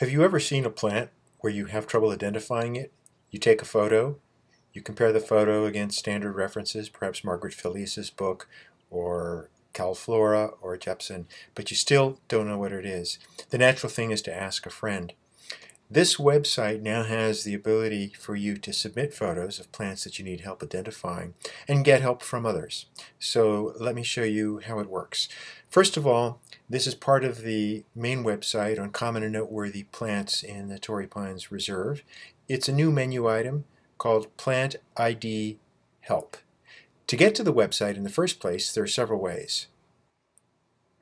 Have you ever seen a plant where you have trouble identifying it? You take a photo, you compare the photo against standard references, perhaps Margaret Fillius's book or Calflora or Jepson, but you still don't know what it is. The natural thing is to ask a friend. This website now has the ability for you to submit photos of plants that you need help identifying and get help from others. So let me show you how it works. First of all, this is part of the main website on common and noteworthy plants in the Torrey Pines Reserve. It's a new menu item called Plant ID Help. To get to the website in the first place, there are several ways.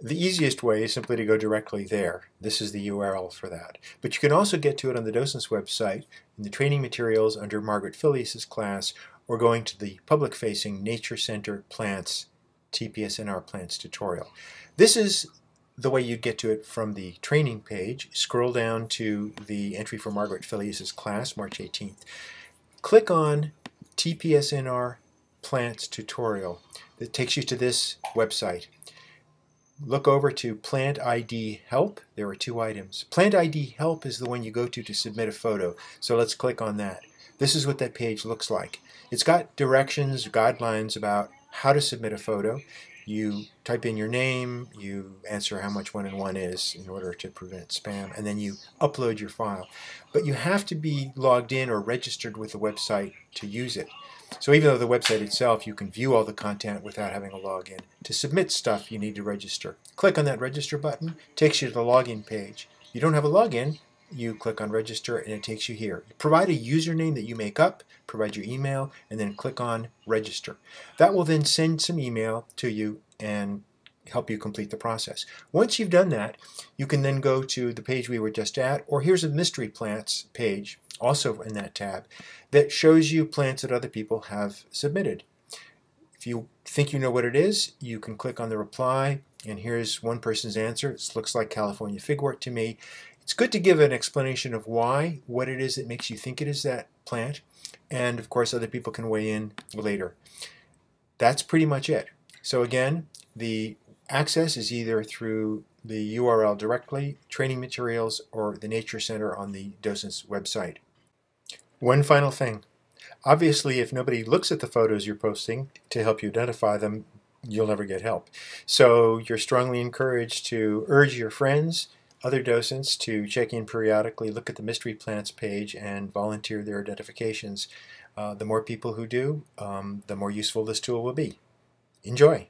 The easiest way is simply to go directly there. This is the URL for that. But you can also get to it on the docent's website in the training materials under Margaret Fillius's class or going to the public-facing Nature Center Plants TPSNR Plants tutorial. This is the way you'd get to it from the training page, scroll down to the entry for Margaret Fillius's class, March 18th. Click on TPSNR Plants tutorial. That takes you to this website. Look over to Plant ID Help. There are two items. Plant ID Help is the one you go to to submit a photo. So let's click on that. This is what that page looks like. It's got directions, guidelines about how to submit a photo you type in your name, you answer how much one and one is in order to prevent spam, and then you upload your file. But you have to be logged in or registered with the website to use it. So even though the website itself, you can view all the content without having a login. To submit stuff, you need to register. Click on that register button, takes you to the login page. You don't have a login, you click on register and it takes you here. Provide a username that you make up, provide your email, and then click on register. That will then send some email to you and help you complete the process. Once you've done that, you can then go to the page we were just at, or here's a mystery plants page, also in that tab, that shows you plants that other people have submitted. If you think you know what it is, you can click on the reply, and here's one person's answer. It looks like California figwort to me. It's good to give an explanation of why, what it is that makes you think it is that plant, and of course other people can weigh in later. That's pretty much it. So again, the access is either through the URL directly, training materials, or the Nature Center on the docent's website. One final thing. Obviously, if nobody looks at the photos you're posting to help you identify them, you'll never get help. So you're strongly encouraged to urge your friends other docents to check in periodically, look at the mystery plants page, and volunteer their identifications. Uh, the more people who do, um, the more useful this tool will be. Enjoy!